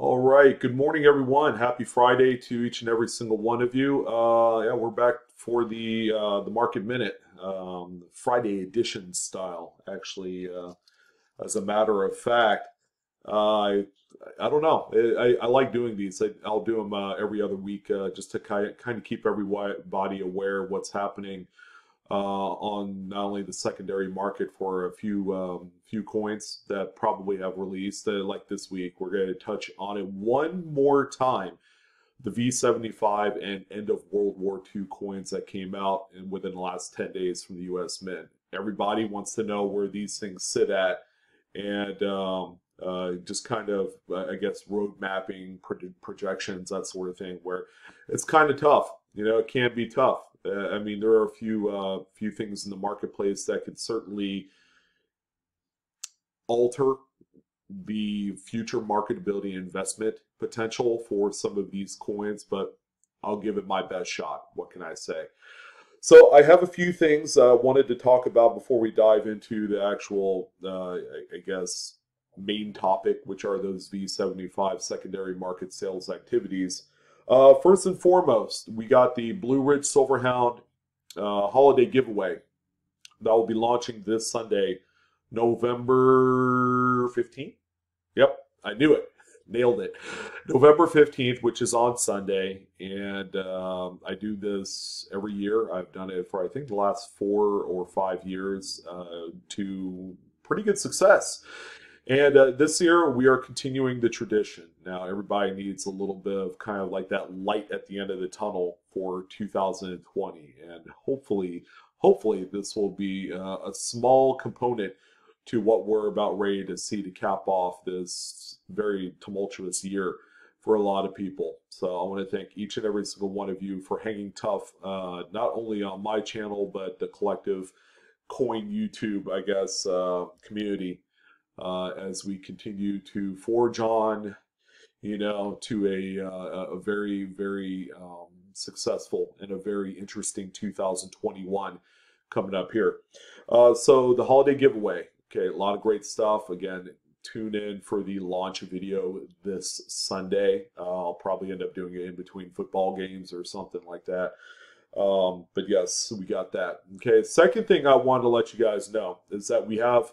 All right. Good morning, everyone. Happy Friday to each and every single one of you. Uh, yeah, we're back for the uh, the Market Minute, um, Friday edition style. Actually, uh, as a matter of fact, uh, I I don't know. I, I like doing these. I, will do them uh, every other week uh, just to kind of, kind of keep everybody aware of what's happening uh, on not only the secondary market for a few um, few coins that probably have released. Uh, like this week, we're going to touch on it one more time. The V75 and end of World War II coins that came out in, within the last 10 days from the U.S. Mint. Everybody wants to know where these things sit at, and um, uh, just kind of, I guess, road mapping, projections, that sort of thing, where it's kind of tough. You know, it can be tough. Uh, I mean, there are a few uh, few things in the marketplace that could certainly alter the future marketability investment potential for some of these coins, but I'll give it my best shot. What can I say? So I have a few things I uh, wanted to talk about before we dive into the actual, uh, I guess, main topic, which are those V75 secondary market sales activities. Uh, first and foremost, we got the Blue Ridge Silverhound uh, holiday giveaway that will be launching this Sunday, November 15th. Yep, I knew it. Nailed it. November 15th, which is on Sunday. And um, I do this every year. I've done it for, I think, the last four or five years uh, to pretty good success. And uh, this year, we are continuing the tradition. Now, everybody needs a little bit of kind of like that light at the end of the tunnel for 2020. And hopefully, hopefully, this will be uh, a small component to what we're about ready to see to cap off this very tumultuous year for a lot of people. So I want to thank each and every single one of you for hanging tough, uh, not only on my channel, but the collective coin YouTube, I guess, uh, community uh, as we continue to forge on, you know, to a, uh, a very, very um, successful and a very interesting 2021 coming up here. Uh, so the holiday giveaway, okay, a lot of great stuff. Again, tune in for the launch video this Sunday. Uh, I'll probably end up doing it in between football games or something like that. Um, but yes, we got that. Okay, second thing I wanted to let you guys know is that we have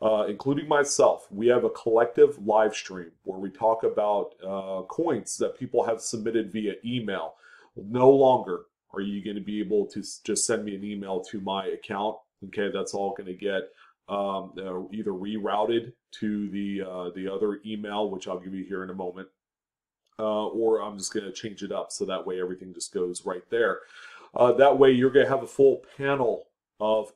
uh, including myself, we have a collective live stream where we talk about uh, coins that people have submitted via email. No longer are you going to be able to just send me an email to my account. Okay, that's all going to get um, uh, either rerouted to the uh, the other email, which I'll give you here in a moment, uh, or I'm just going to change it up so that way everything just goes right there. Uh, that way, you're going to have a full panel of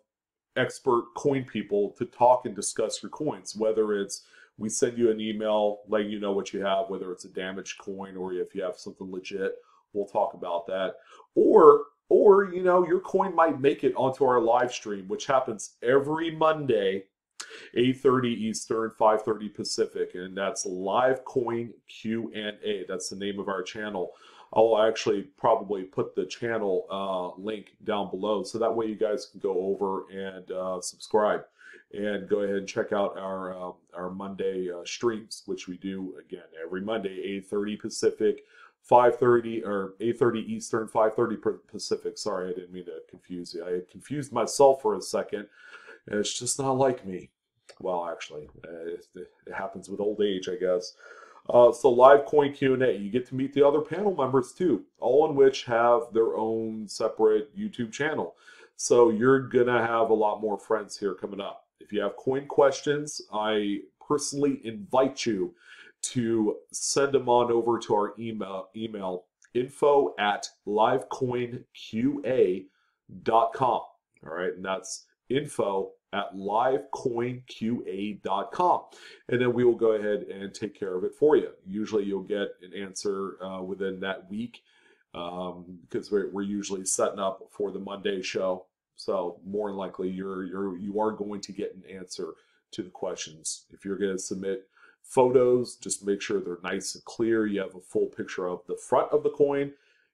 expert coin people to talk and discuss your coins, whether it's we send you an email letting you know what you have, whether it's a damaged coin or if you have something legit, we'll talk about that. Or or you know your coin might make it onto our live stream, which happens every Monday, 8:30 Eastern, 5:30 Pacific, and that's live coin Q and A. That's the name of our channel. I'll actually probably put the channel uh, link down below so that way you guys can go over and uh, subscribe and go ahead and check out our uh, our Monday uh, streams, which we do again every Monday, 8:30 Pacific, 5:30 or 8:30 Eastern, 5:30 Pacific. Sorry, I didn't mean to confuse you. I confused myself for a second. And it's just not like me. Well, actually, uh, it, it happens with old age, I guess. Uh, so live coin Q&A, you get to meet the other panel members too, all in which have their own separate YouTube channel. So you're gonna have a lot more friends here coming up. If you have coin questions, I personally invite you to send them on over to our email, email info at livecoinqa.com. All right, and that's info at livecoinqa.com. And then we will go ahead and take care of it for you. Usually you'll get an answer uh, within that week um, because we're, we're usually setting up for the Monday show. So more than likely you're, you're, you are going to get an answer to the questions. If you're going to submit photos, just make sure they're nice and clear. You have a full picture of the front of the coin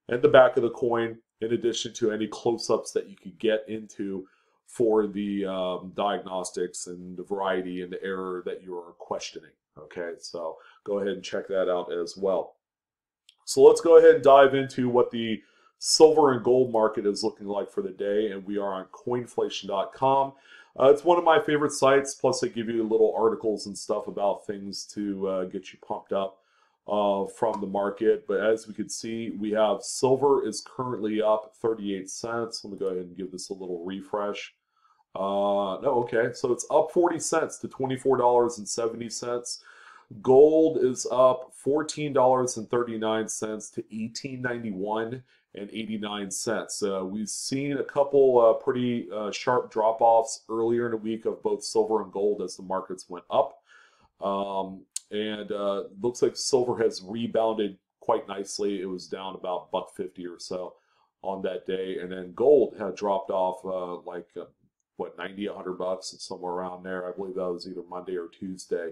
and the back of the coin, in addition to any close-ups that you could get into for the um, diagnostics and the variety and the error that you are questioning. Okay, so go ahead and check that out as well. So let's go ahead and dive into what the silver and gold market is looking like for the day, and we are on coinflation.com. Uh, it's one of my favorite sites. Plus, they give you little articles and stuff about things to uh, get you pumped up uh, from the market. But as we can see, we have silver is currently up 38 cents. Let me go ahead and give this a little refresh. Uh, no, okay, so it's up 40 cents to $24.70. Gold is up $14.39 to 18.91 and 89 cents. Uh, we've seen a couple uh, pretty uh, sharp drop offs earlier in the week of both silver and gold as the markets went up. Um, and uh, looks like silver has rebounded quite nicely. It was down about buck 50 or so on that day. And then gold had dropped off uh, like, uh, what, 90, 100 bucks, somewhere around there. I believe that was either Monday or Tuesday.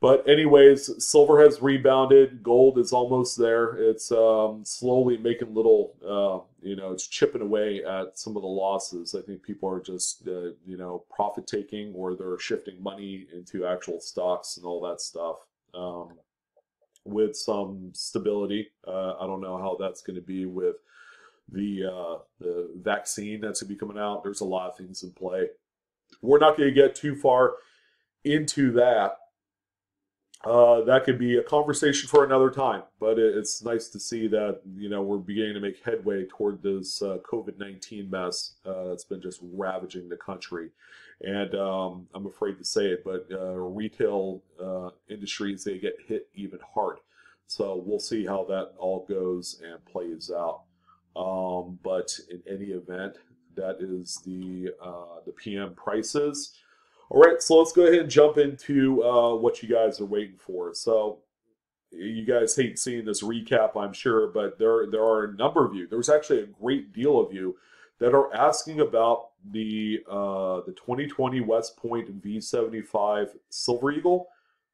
But anyways, silver has rebounded. Gold is almost there. It's um, slowly making little, uh, you know, it's chipping away at some of the losses. I think people are just, uh, you know, profit taking or they're shifting money into actual stocks and all that stuff um, with some stability. Uh, I don't know how that's going to be with the uh, the vaccine that's going to be coming out. There's a lot of things in play. We're not going to get too far into that uh, that could be a conversation for another time. But it, it's nice to see that you know we're beginning to make headway toward this uh, COVID nineteen mess uh, that's been just ravaging the country. And um, I'm afraid to say it, but uh, retail uh, industries they get hit even hard. So we'll see how that all goes and plays out. Um, but in any event, that is the uh, the PM prices. All right, so let's go ahead and jump into uh, what you guys are waiting for. So, you guys hate seeing this recap, I'm sure, but there there are a number of you. There's actually a great deal of you that are asking about the uh, the 2020 West Point V75 Silver Eagle,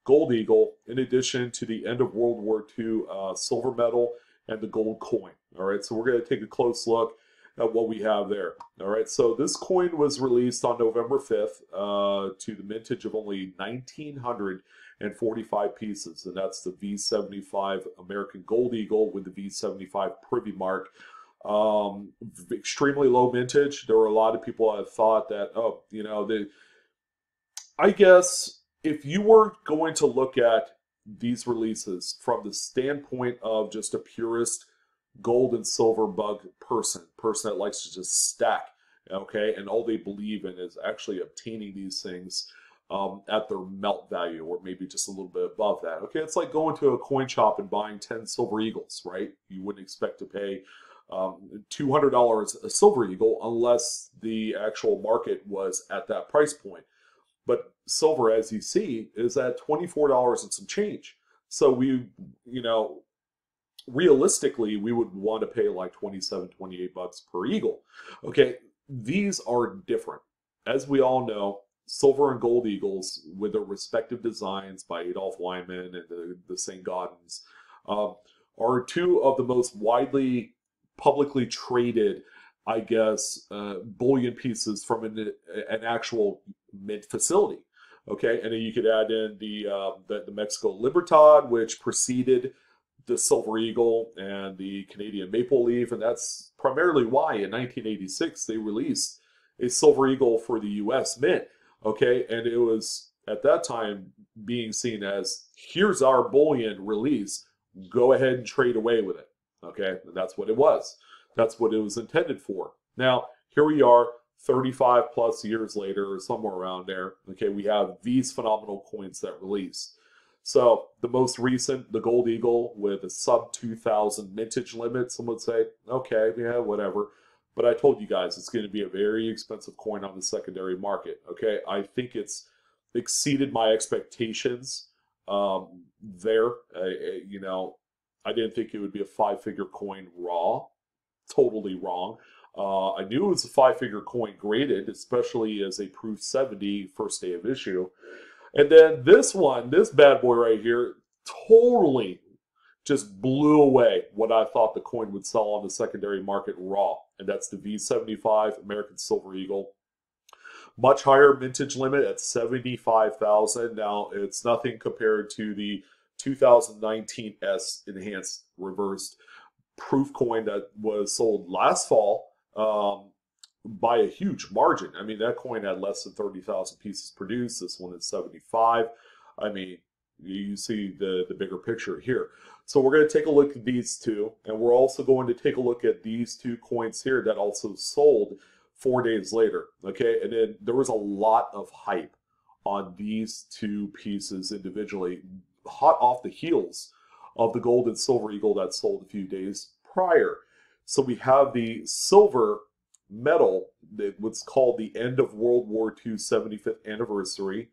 Gold Eagle, in addition to the end of World War II uh, silver medal and the gold coin. All right, so we're going to take a close look at what we have there. All right, so this coin was released on November 5th uh, to the mintage of only 1,945 pieces, and that's the V75 American Gold Eagle with the V75 Privy Mark. Um, extremely low mintage. There were a lot of people that thought that, oh, you know, the. I guess if you were going to look at these releases from the standpoint of just a purist gold and silver bug person, person that likes to just stack, okay? And all they believe in is actually obtaining these things um, at their melt value or maybe just a little bit above that. Okay, it's like going to a coin shop and buying 10 silver eagles, right? You wouldn't expect to pay um, $200 a silver eagle unless the actual market was at that price point. But silver, as you see, is at $24 and some change. So we, you know, realistically, we would want to pay like 27, 28 bucks per eagle. Okay, these are different. As we all know, silver and gold eagles, with their respective designs by Adolph Weinman and the, the St. Gaudens, uh, are two of the most widely publicly traded, I guess, uh, bullion pieces from an, an actual mint facility. Okay, and then you could add in the, uh, the, the Mexico Libertad, which preceded the Silver Eagle and the Canadian Maple Leaf, and that's primarily why in 1986 they released a Silver Eagle for the U.S. Mint. Okay, and it was at that time being seen as here's our bullion release, go ahead and trade away with it. Okay, and that's what it was. That's what it was intended for. Now here we are. 35 plus years later, or somewhere around there, okay, we have these phenomenal coins that release. So the most recent, the Gold Eagle with a sub 2000 mintage limit, some would say, okay, yeah, whatever. But I told you guys it's going to be a very expensive coin on the secondary market. Okay, I think it's exceeded my expectations um, there. Uh, you know, I didn't think it would be a five figure coin raw. Totally wrong. Uh, I knew it was a five figure coin graded, especially as a proof 70 first day of issue. And then this one, this bad boy right here, totally just blew away what I thought the coin would sell on the secondary market raw. And that's the V75 American Silver Eagle. Much higher mintage limit at 75,000. Now, it's nothing compared to the 2019 S enhanced reversed proof coin that was sold last fall um, by a huge margin. I mean, that coin had less than 30,000 pieces produced. This one is 75. I mean, you see the, the bigger picture here. So we're going to take a look at these two, and we're also going to take a look at these two coins here that also sold four days later. Okay, and then there was a lot of hype on these two pieces individually, hot off the heels of the gold and silver eagle that sold a few days prior. So we have the silver medal, what's called the end of World War II 75th anniversary.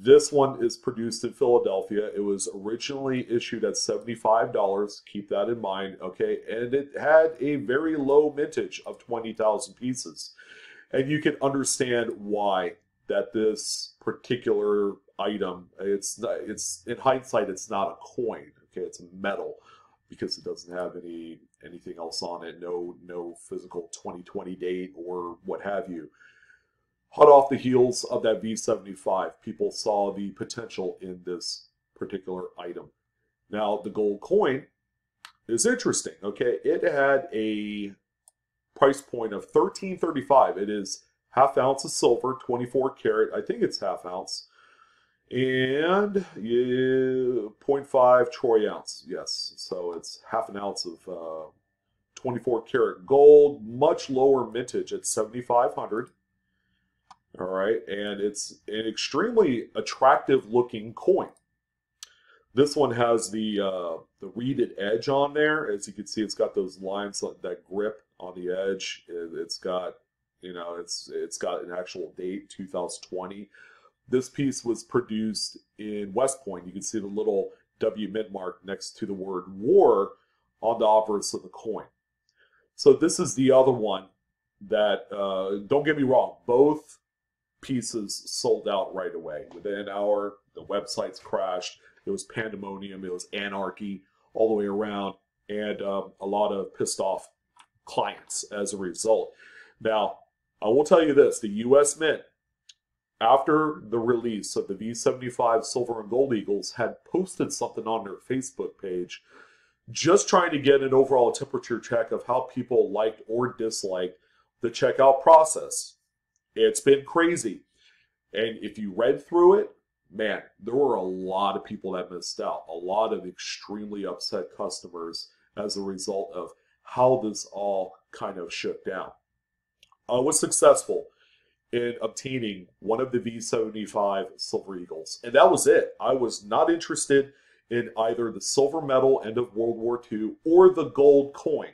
This one is produced in Philadelphia. It was originally issued at $75. Keep that in mind, okay? And it had a very low mintage of 20,000 pieces. And you can understand why that this particular item, it's it's in hindsight, it's not a coin, okay? It's a because it doesn't have any anything else on it, no no physical 2020 date or what have you. Hot off the heels of that V75, people saw the potential in this particular item. Now, the gold coin is interesting, okay? It had a price point of 1335. It is half ounce of silver, 24 karat. I think it's half ounce and yeah, 0.5 troy ounce. Yes, so it's half an ounce of uh, 24 karat gold, much lower mintage at 7,500. All right, and it's an extremely attractive looking coin. This one has the uh, the reeded edge on there. As you can see, it's got those lines that grip on the edge. It's got, you know, it's it's got an actual date, 2020. This piece was produced in West Point. You can see the little W mint mark next to the word war on the obverse of the coin. So this is the other one that, uh, don't get me wrong, both pieces sold out right away. Within an hour, the websites crashed. It was pandemonium. It was anarchy all the way around, and um, a lot of pissed off clients as a result. Now, I will tell you this: the U.S. Mint after the release of the V75 Silver and Gold Eagles, had posted something on their Facebook page, just trying to get an overall temperature check of how people liked or disliked the checkout process. It's been crazy. And if you read through it, man, there were a lot of people that missed out, a lot of extremely upset customers as a result of how this all kind of shook down. I was successful in obtaining one of the V75 Silver Eagles. And that was it. I was not interested in either the silver medal end of World War II or the gold coin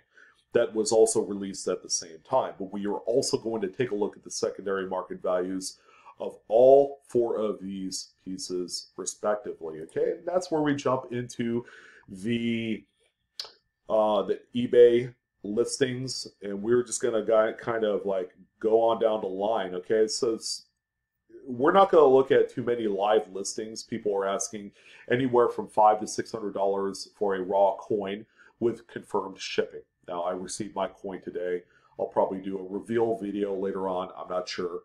that was also released at the same time. But we are also going to take a look at the secondary market values of all four of these pieces respectively. Okay, and that's where we jump into the uh, the eBay listings, and we're just gonna kind of like go on down the line. Okay, so we're not going to look at too many live listings. People are asking anywhere from five to six hundred dollars for a raw coin with confirmed shipping. Now, I received my coin today. I'll probably do a reveal video later on. I'm not sure.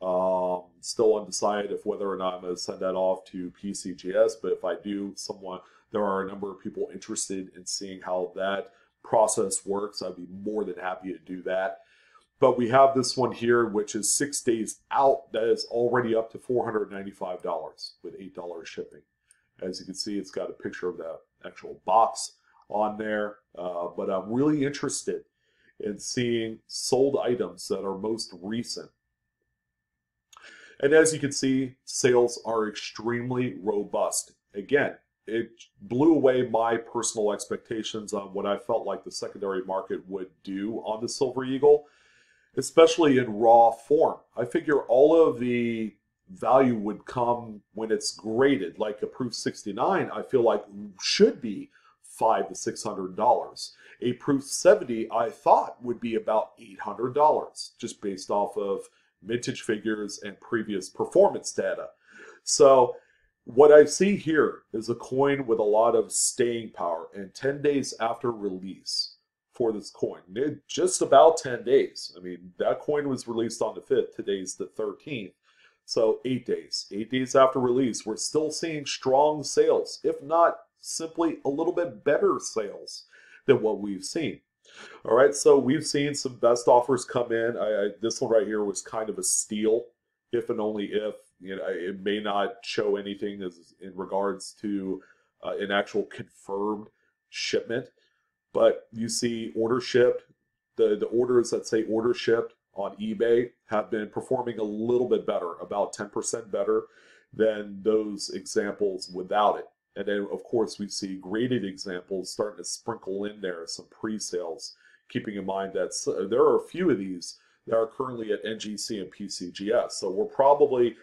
Um, still undecided if whether or not I'm going to send that off to PCGS, but if I do, someone there are a number of people interested in seeing how that process works. I'd be more than happy to do that. But we have this one here, which is six days out. That is already up to $495 with $8 shipping. As you can see, it's got a picture of the actual box on there. Uh, but I'm really interested in seeing sold items that are most recent. And as you can see, sales are extremely robust. Again, it blew away my personal expectations on what I felt like the secondary market would do on the Silver Eagle especially in raw form. I figure all of the value would come when it's graded, like a Proof 69, I feel like should be five to six hundred dollars. A Proof 70, I thought would be about eight hundred dollars, just based off of vintage figures and previous performance data. So what I see here is a coin with a lot of staying power, and 10 days after release, for this coin. It, just about 10 days. I mean, that coin was released on the 5th. Today's the 13th. So eight days. Eight days after release, we're still seeing strong sales, if not simply a little bit better sales than what we've seen. All right, so we've seen some best offers come in. I, I, this one right here was kind of a steal, if and only if. You know, it may not show anything as in regards to uh, an actual confirmed shipment, but you see order shipped. The the orders that say order shipped on eBay have been performing a little bit better, about 10% better than those examples without it. And then, of course, we see graded examples starting to sprinkle in there, some pre-sales, keeping in mind that there are a few of these that are currently at NGC and PCGS. So we're probably,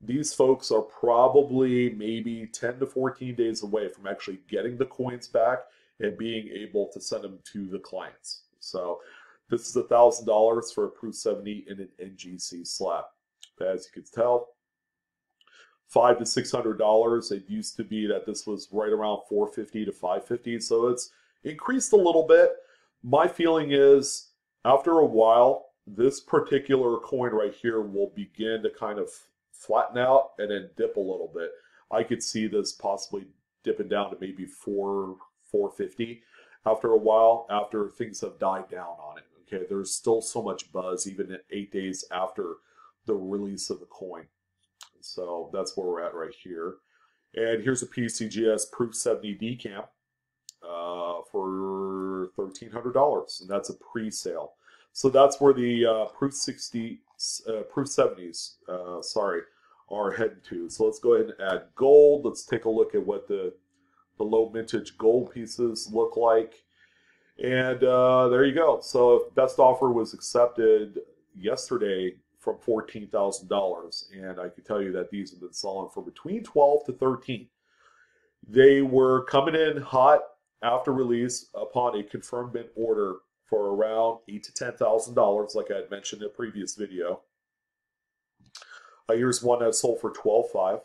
these folks are probably maybe 10 to 14 days away from actually getting the coins back and being able to send them to the clients. So this is $1,000 for a Proof 70 in an NGC slab. As you can tell, five to six hundred dollars. It used to be that this was right around 450 to 550, so it's increased a little bit. My feeling is after a while, this particular coin right here will begin to kind of flatten out and then dip a little bit. I could see this possibly dipping down to maybe four 450 after a while after things have died down on it. Okay, there's still so much buzz even eight days after the release of the coin. So that's where we're at right here. And here's a PCGS Proof 70 decamp uh, for $1,300. And that's a pre-sale. So that's where the uh, Proof 60, uh, Proof 70s, uh, sorry, are heading to. So let's go ahead and add gold. Let's take a look at what the, the low mintage gold pieces look like. And uh, there you go. So if best offer was accepted yesterday from $14,000. And I can tell you that these have been selling for between 12 to 13. They were coming in hot after release upon a confirmed mint order for around eight to ten thousand dollars, like I had mentioned in a previous video. Uh, here's one that sold for twelve five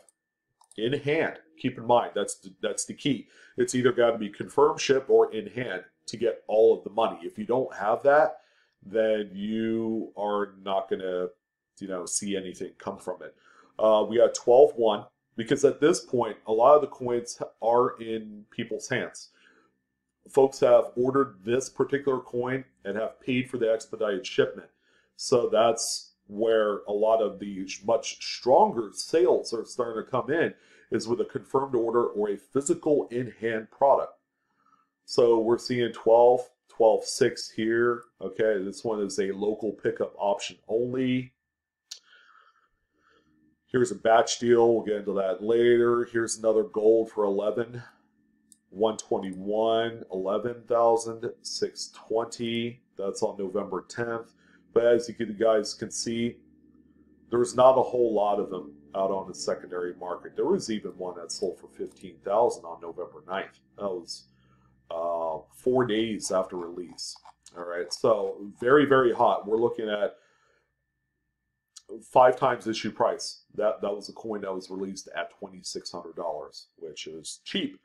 in hand. Keep in mind that's the, that's the key. It's either got to be confirmed ship or in hand to get all of the money. If you don't have that, then you are not going to you know see anything come from it. Uh, we got 12-1 because at this point, a lot of the coins are in people's hands. Folks have ordered this particular coin and have paid for the expedited shipment. So that's where a lot of the much stronger sales are starting to come in is with a confirmed order or a physical in-hand product. So we're seeing 12, 12, 6 here. Okay, this one is a local pickup option only. Here's a batch deal. We'll get into that later. Here's another gold for 11. 121, 11,620. That's on November 10th. But as you guys can see, there's not a whole lot of them out on the secondary market. There was even one that sold for 15,000 on November 9th. That was uh, four days after release. All right, so very, very hot. We're looking at five times issue price. That that was a coin that was released at twenty six hundred dollars, which is cheap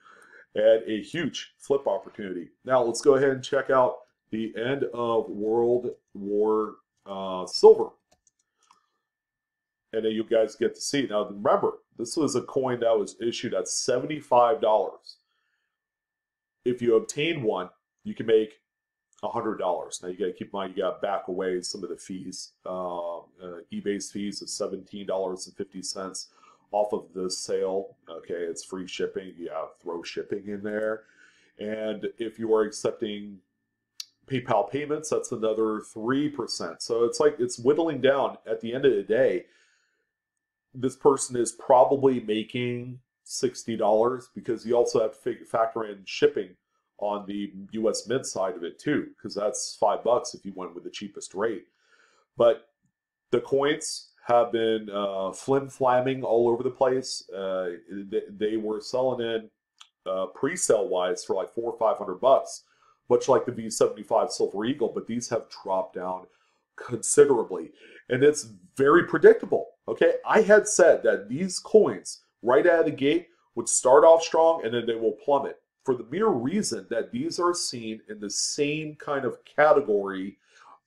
and a huge flip opportunity. Now let's go ahead and check out the end of World War uh, Silver, and then you guys get to see. Now remember, this was a coin that was issued at seventy five dollars. If you obtain one, you can make hundred dollars. Now you got to keep in mind you got to back away some of the fees. Uh, uh, eBay's fees of seventeen dollars and fifty cents off of the sale. Okay, it's free shipping. You have throw shipping in there, and if you are accepting PayPal payments, that's another three percent. So it's like it's whittling down. At the end of the day, this person is probably making sixty dollars because you also have to factor in shipping on the US Mint side of it too, because that's five bucks if you went with the cheapest rate. But the coins have been uh, flim flamming all over the place. Uh, they, they, were selling in uh, pre sale wise for like four or five hundred bucks, much like the V75 Silver Eagle, but these have dropped down considerably. And it's very predictable. Okay, I had said that these coins right out of the gate would start off strong and then they will plummet for the mere reason that these are seen in the same kind of category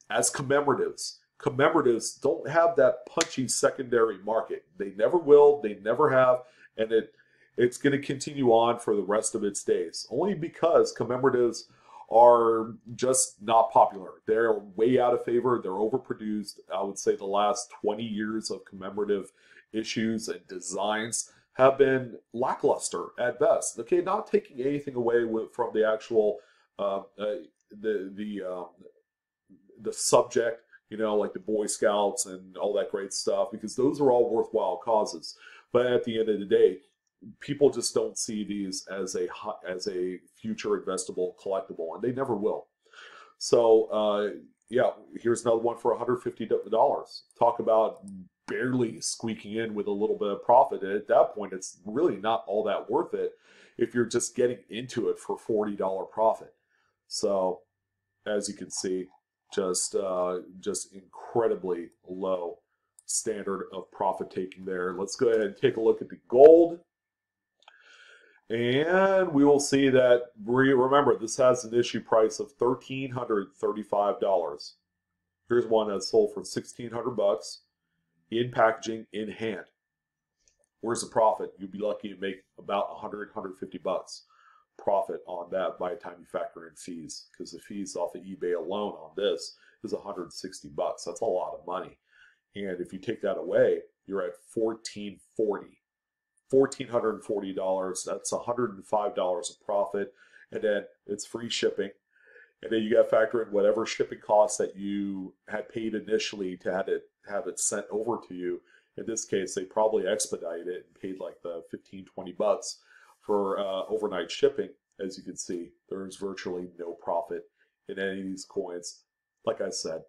as commemoratives. Commemoratives don't have that punchy secondary market. They never will, they never have, and it it's going to continue on for the rest of its days. Only because commemoratives are just not popular. They're way out of favor. They're overproduced. I would say the last 20 years of commemorative issues and designs have been lackluster at best. Okay, not taking anything away from the actual uh, uh, the the um, the subject, you know, like the Boy Scouts and all that great stuff, because those are all worthwhile causes. But at the end of the day, people just don't see these as a as a future investable collectible, and they never will. So uh, yeah, here's another one for 150 dollars. Talk about barely squeaking in with a little bit of profit. And at that point, it's really not all that worth it if you're just getting into it for $40 profit. So as you can see, just uh, just incredibly low standard of profit taking there. Let's go ahead and take a look at the gold. And we will see that, remember, this has an issue price of $1,335. Here's one that sold for 1600 bucks in packaging in hand. Where's the profit? You'd be lucky to make about 100, 150 bucks profit on that by the time you factor in fees because the fees off of eBay alone on this is 160 bucks. That's a lot of money. And if you take that away, you're at 1440. $1,440. That's $105 of profit. And then it's free shipping. And then you got to factor in whatever shipping costs that you had paid initially to have it have it sent over to you. In this case, they probably expedited it and paid like the 15, 20 bucks for uh, overnight shipping. As you can see, there's virtually no profit in any of these coins. Like I said,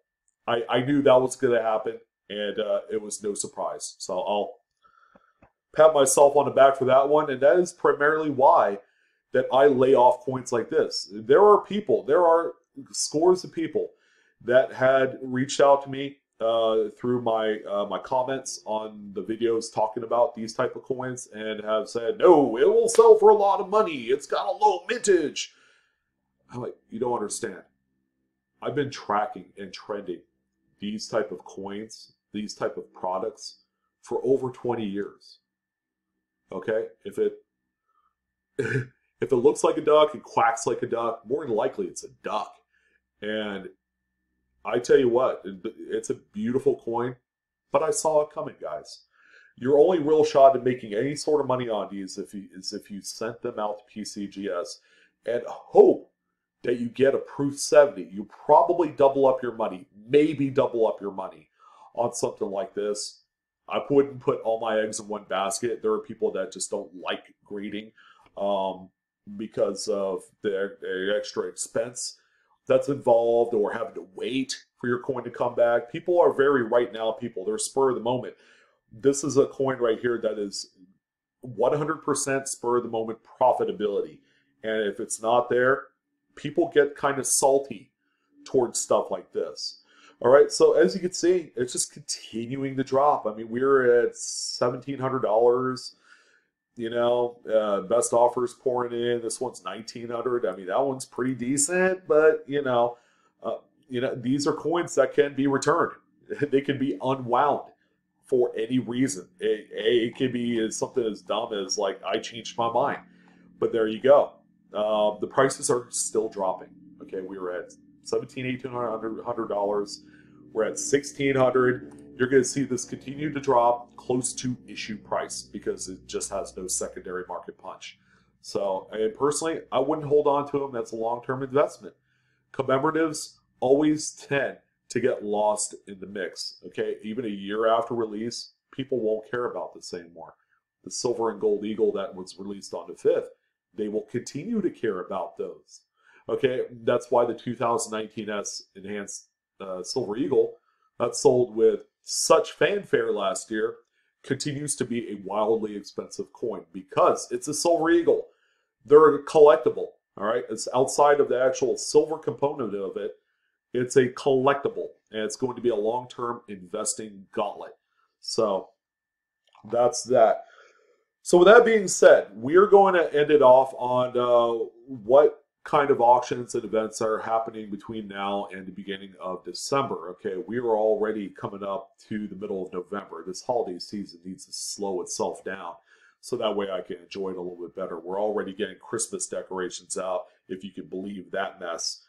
I, I knew that was going to happen, and uh, it was no surprise. So I'll pat myself on the back for that one, and that is primarily why that I lay off coins like this. There are people, there are scores of people that had reached out to me uh, through my uh, my comments on the videos talking about these type of coins and have said, no, it will sell for a lot of money. It's got a low mintage. I'm like, you don't understand. I've been tracking and trending these type of coins, these type of products for over 20 years. Okay, if it if it looks like a duck and quacks like a duck, more than likely it's a duck. And I tell you what, it's a beautiful coin, but I saw it coming, guys. Your only real shot at making any sort of money on these if you, is if you sent them out to PCGS and hope that you get a proof 70. You probably double up your money, maybe double up your money on something like this. I wouldn't put all my eggs in one basket. There are people that just don't like grading um, because of the, the extra expense that's involved or having to wait for your coin to come back. People are very right now people. They're spur of the moment. This is a coin right here that is 100% spur of the moment profitability. And if it's not there, people get kind of salty towards stuff like this. All right, so as you can see, it's just continuing to drop. I mean, we're at $1,700 you know, uh, best offers pouring in. This one's 1900. I mean, that one's pretty decent, but you know, uh, you know, these are coins that can be returned. they can be unwound for any reason. It, it can be something as dumb as like I changed my mind, but there you go. Uh, the prices are still dropping. Okay, we were at 17, 1800 dollars. We're at 1600 you're going to see this continue to drop close to issue price because it just has no secondary market punch. So, and personally, I wouldn't hold on to them. That's a long-term investment. Commemoratives always tend to get lost in the mix. Okay, even a year after release, people won't care about this anymore. The silver and gold eagle that was released on the 5th, they will continue to care about those. Okay, that's why the 2019S enhanced uh, silver eagle that sold with such fanfare last year continues to be a wildly expensive coin because it's a silver eagle. They're collectible. All right, it's outside of the actual silver component of it. It's a collectible, and it's going to be a long-term investing gauntlet. So that's that. So with that being said, we're going to end it off on uh, what kind of auctions and events that are happening between now and the beginning of December. Okay, we are already coming up to the middle of November. This holiday season needs to slow itself down so that way I can enjoy it a little bit better. We're already getting Christmas decorations out, if you can believe that mess.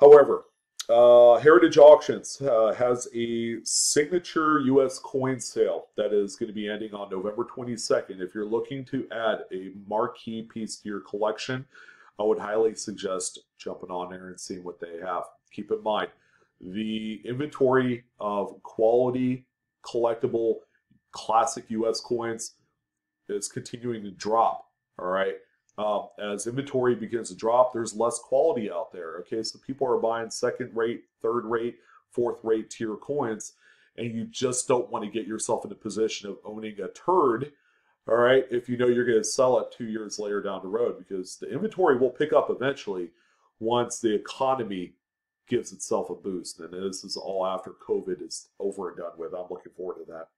However, uh, Heritage Auctions uh, has a signature U.S. coin sale that is going to be ending on November 22nd. If you're looking to add a marquee piece to your collection, I would highly suggest jumping on there and seeing what they have. Keep in mind, the inventory of quality, collectible, classic U.S. coins is continuing to drop. All right. Um, as inventory begins to drop, there's less quality out there. Okay, so people are buying second rate, third rate, fourth rate tier coins, and you just don't want to get yourself in a position of owning a turd all right, if you know you're going to sell it two years later down the road, because the inventory will pick up eventually once the economy gives itself a boost. And this is all after COVID is over and done with. I'm looking forward to that.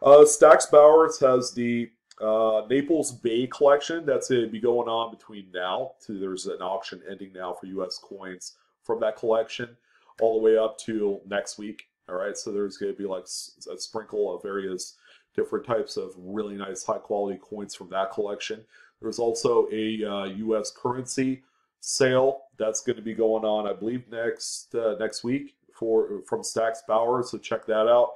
Uh, Stack's Bowers has the uh, Naples Bay collection. That's going to be going on between now. To, there's an auction ending now for U.S. coins from that collection all the way up to next week. All right, so there's going to be like a sprinkle of various different types of really nice high quality coins from that collection. There's also a uh, U.S. currency sale that's going to be going on, I believe, next uh, next week for from Stack's Bowers. So check that out.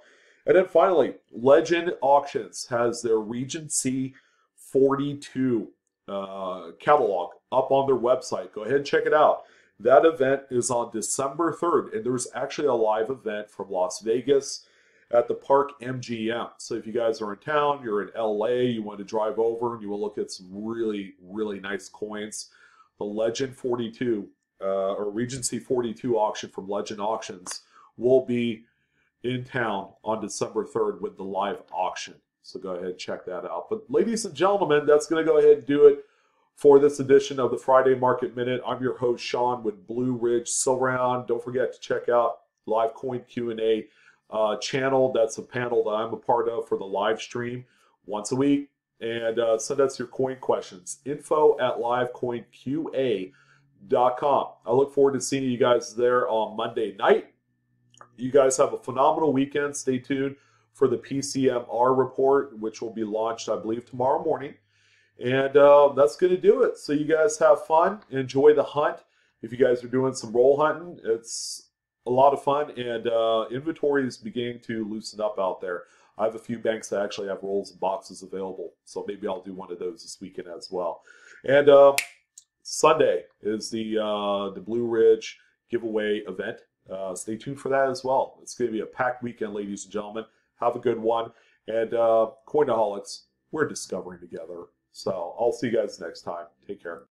And then finally, Legend Auctions has their Regency 42 uh, catalog up on their website. Go ahead and check it out. That event is on December 3rd, and there's actually a live event from Las Vegas at the Park MGM. So if you guys are in town, you're in LA, you want to drive over and you will look at some really, really nice coins. The Legend 42 uh, or Regency 42 auction from Legend Auctions will be in town on December 3rd with the live auction. So go ahead and check that out. But ladies and gentlemen, that's going to go ahead and do it for this edition of the Friday Market Minute. I'm your host Sean with Blue Ridge Silver Don't forget to check out live coin Q&A uh, channel. That's a panel that I'm a part of for the live stream once a week. And uh, send us your coin questions. Info at livecoinqa.com. I look forward to seeing you guys there on Monday night. You guys have a phenomenal weekend. Stay tuned for the PCMR report, which will be launched, I believe, tomorrow morning. And uh, that's going to do it. So you guys have fun. Enjoy the hunt. If you guys are doing some roll hunting, it's a lot of fun, and uh, inventory is beginning to loosen up out there. I have a few banks that actually have rolls and boxes available, so maybe I'll do one of those this weekend as well. And uh, Sunday is the uh, the Blue Ridge giveaway event. Uh, stay tuned for that as well. It's going to be a packed weekend, ladies and gentlemen. Have a good one. And uh, Coinaholics, we're discovering together. So I'll see you guys next time. Take care.